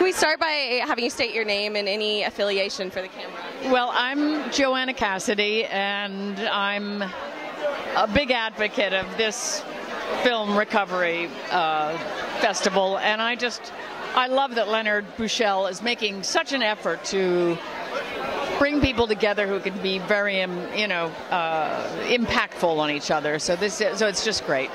Can we start by having you state your name and any affiliation for the camera? Well, I'm Joanna Cassidy, and I'm a big advocate of this film recovery uh, festival, and I just I love that Leonard Buschel is making such an effort to bring people together who can be very, um, you know, uh, impactful on each other. So this, so it's just great.